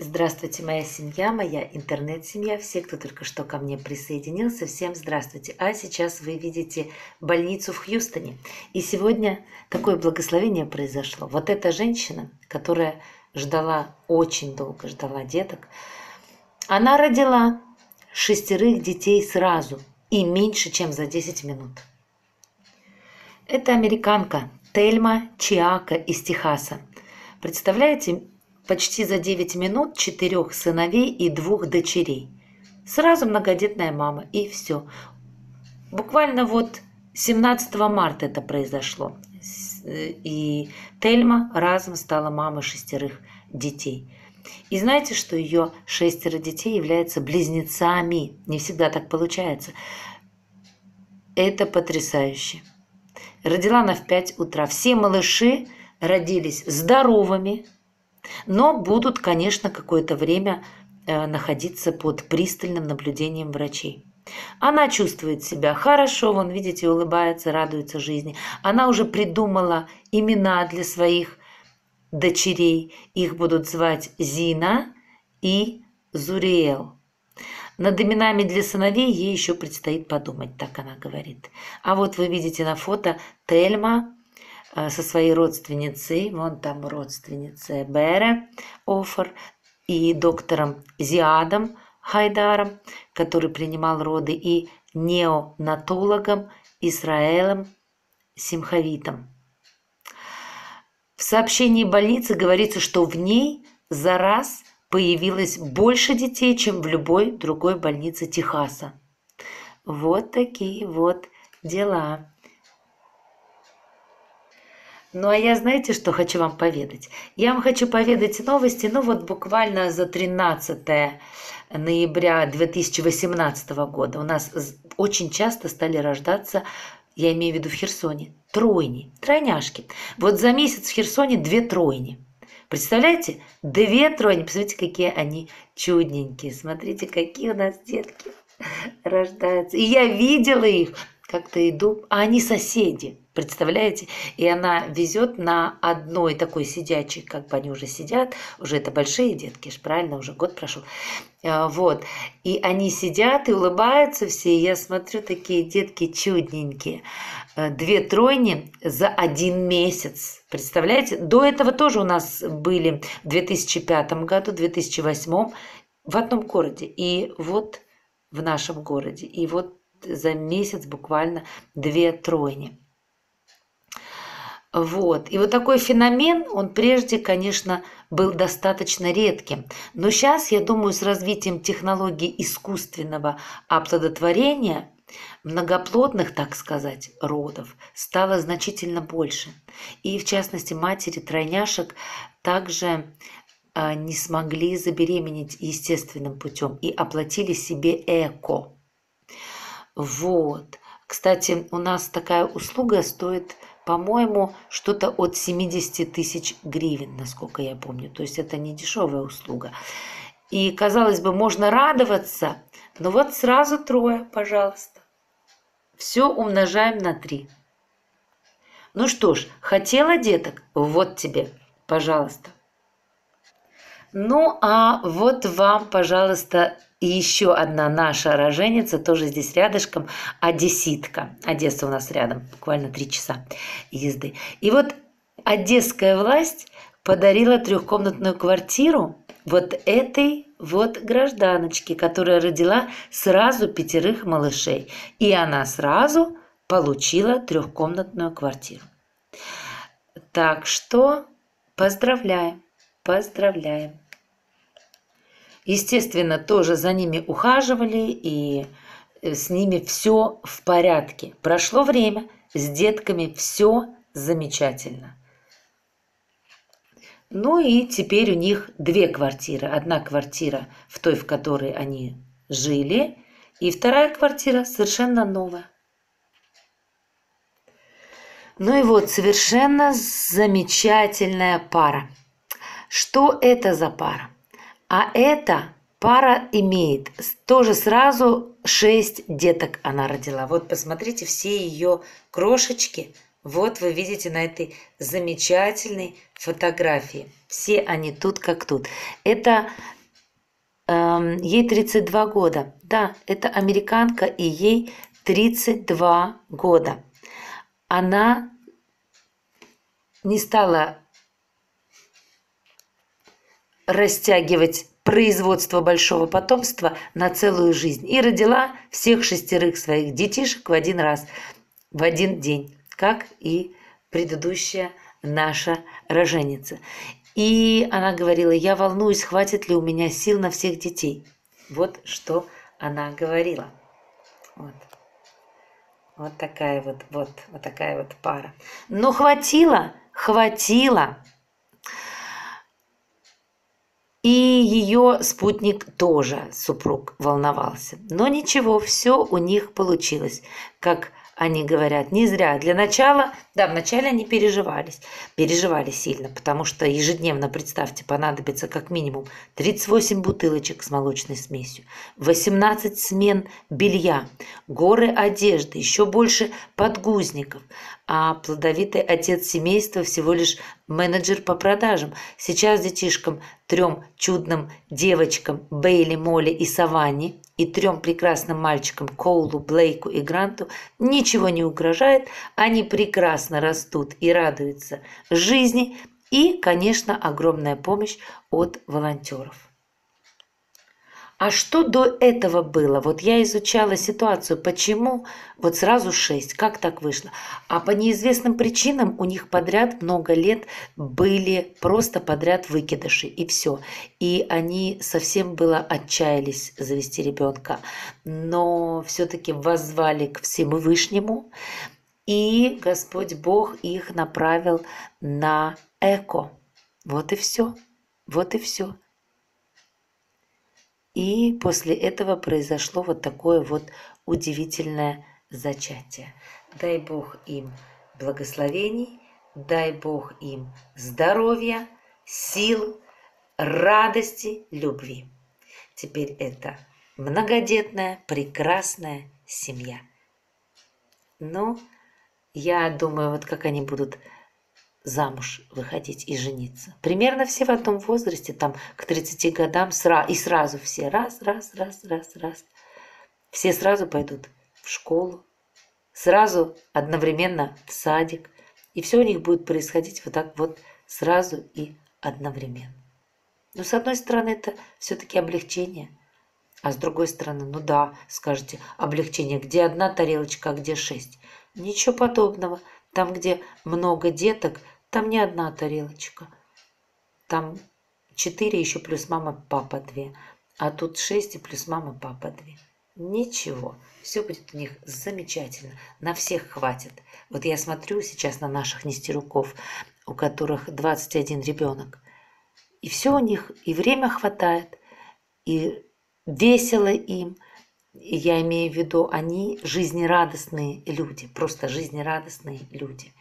Здравствуйте, моя семья, моя интернет-семья, все, кто только что ко мне присоединился, всем здравствуйте. А сейчас вы видите больницу в Хьюстоне. И сегодня такое благословение произошло. Вот эта женщина, которая ждала, очень долго ждала деток, она родила шестерых детей сразу и меньше, чем за 10 минут. Это американка Тельма Чиака из Техаса. Представляете, почти за 9 минут четырех сыновей и двух дочерей. Сразу многодетная мама, и все. Буквально вот 17 марта это произошло. И Тельма разом стала мамой шестерых детей. И знаете, что ее шестеро детей являются близнецами. Не всегда так получается. Это потрясающе. Родила она в 5 утра. Все малыши родились здоровыми, но будут, конечно, какое-то время э, находиться под пристальным наблюдением врачей. Она чувствует себя хорошо, вон, видите, улыбается, радуется жизни. Она уже придумала имена для своих дочерей. Их будут звать Зина и Зуриэл. Над именами для сыновей ей еще предстоит подумать, так она говорит. А вот вы видите на фото Тельма со своей родственницей, вон там родственница Бере Офер, и доктором Зиадом Хайдаром, который принимал роды, и неонатологом Исраэлем Симхавитом. В сообщении больницы говорится, что в ней за раз появилось больше детей, чем в любой другой больнице Техаса. Вот такие вот дела. Ну а я знаете, что хочу вам поведать? Я вам хочу поведать новости, ну вот буквально за 13 ноября 2018 года у нас очень часто стали рождаться, я имею в виду в Херсоне, тройни, тройняшки. Вот за месяц в Херсоне две тройни. Представляете? Две тройни. Посмотрите, какие они чудненькие. Смотрите, какие у нас детки рождаются. И я видела их, как-то иду, а они соседи. Представляете? И она везет на одной такой сидячей, как бы они уже сидят, уже это большие детки, ж правильно, уже год прошел. А, вот. И они сидят и улыбаются все. И я смотрю, такие детки чудненькие. А, две тройни за один месяц. Представляете? До этого тоже у нас были в 2005 году, 2008 в одном городе. И вот в нашем городе. И вот за месяц буквально две тройни. Вот. И вот такой феномен, он прежде, конечно, был достаточно редким. Но сейчас, я думаю, с развитием технологий искусственного оплодотворения многоплодных, так сказать, родов стало значительно больше. И, в частности, матери тройняшек также а, не смогли забеременеть естественным путем и оплатили себе эко. Вот. Кстати, у нас такая услуга стоит по-моему, что-то от 70 тысяч гривен, насколько я помню. То есть это не дешевая услуга. И, казалось бы, можно радоваться, но вот сразу трое, пожалуйста. Все умножаем на три. Ну что ж, хотела деток? Вот тебе, пожалуйста. Ну, а вот вам, пожалуйста, и еще одна наша роженица, тоже здесь рядышком, одесситка. Одесса у нас рядом, буквально три часа езды. И вот одесская власть подарила трехкомнатную квартиру вот этой вот гражданочке, которая родила сразу пятерых малышей. И она сразу получила трехкомнатную квартиру. Так что поздравляем, поздравляем. Естественно, тоже за ними ухаживали, и э, с ними все в порядке. Прошло время, с детками все замечательно. Ну и теперь у них две квартиры. Одна квартира в той, в которой они жили, и вторая квартира совершенно новая. Ну и вот совершенно замечательная пара. Что это за пара? А эта пара имеет тоже сразу шесть деток она родила. Вот посмотрите, все ее крошечки Вот вы видите на этой замечательной фотографии. Все они тут как тут. Это э, ей 32 года. Да, это американка, и ей 32 года. Она не стала растягивать производство большого потомства на целую жизнь и родила всех шестерых своих детишек в один раз, в один день, как и предыдущая наша роженица. И она говорила, я волнуюсь, хватит ли у меня сил на всех детей. Вот что она говорила. Вот. Вот такая вот, вот, вот такая вот пара. Но хватило, хватило. И ее спутник тоже, супруг, волновался. Но ничего, все у них получилось, как они говорят, не зря. Для начала, да, вначале они переживались, переживали сильно, потому что ежедневно, представьте, понадобится как минимум 38 бутылочек с молочной смесью, 18 смен белья, горы одежды, еще больше подгузников, а плодовитый отец семейства всего лишь менеджер по продажам. Сейчас детишкам, трем чудным девочкам Бейли, Молли и Саванне и трем прекрасным мальчикам Коулу, Блейку и Гранту ничего не угрожает, они прекрасно растут и радуются жизни и, конечно, огромная помощь от волонтеров. А что до этого было? Вот я изучала ситуацию, почему вот сразу шесть, как так вышло? А по неизвестным причинам у них подряд много лет были просто подряд выкидыши, и все. И они совсем было отчаялись завести ребенка, но все-таки воззвали к Всевышнему, и Господь Бог их направил на эко. Вот и все. Вот и все. И после этого произошло вот такое вот удивительное зачатие. Дай Бог им благословений, дай Бог им здоровья, сил, радости, любви. Теперь это многодетная, прекрасная семья. Ну, я думаю, вот как они будут замуж выходить и жениться. Примерно все в одном возрасте, там к 30 годам, и сразу все раз, раз, раз, раз, раз. Все сразу пойдут в школу, сразу одновременно в садик. И все у них будет происходить вот так вот сразу и одновременно. Но с одной стороны это все-таки облегчение, а с другой стороны, ну да, скажете, облегчение, где одна тарелочка, а где шесть. Ничего подобного. Там, где много деток, там не одна тарелочка. Там четыре еще плюс мама, папа две. А тут шесть и плюс мама, папа две. Ничего, все будет у них замечательно, на всех хватит. Вот я смотрю сейчас на наших нестеруков, у которых 21 ребенок. И все у них, и время хватает, и весело им – я имею в виду, они жизнерадостные люди, просто жизнерадостные люди.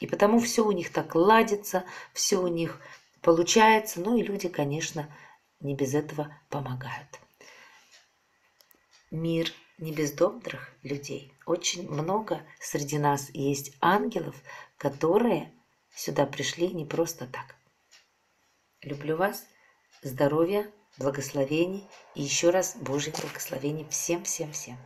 И потому все у них так ладится, все у них получается, ну и люди, конечно, не без этого помогают. Мир не без добрых людей. Очень много среди нас есть ангелов, которые сюда пришли не просто так. Люблю вас, здоровья, благословений и еще раз Божьих благословений всем-всем-всем.